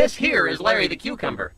This here is Larry the Cucumber.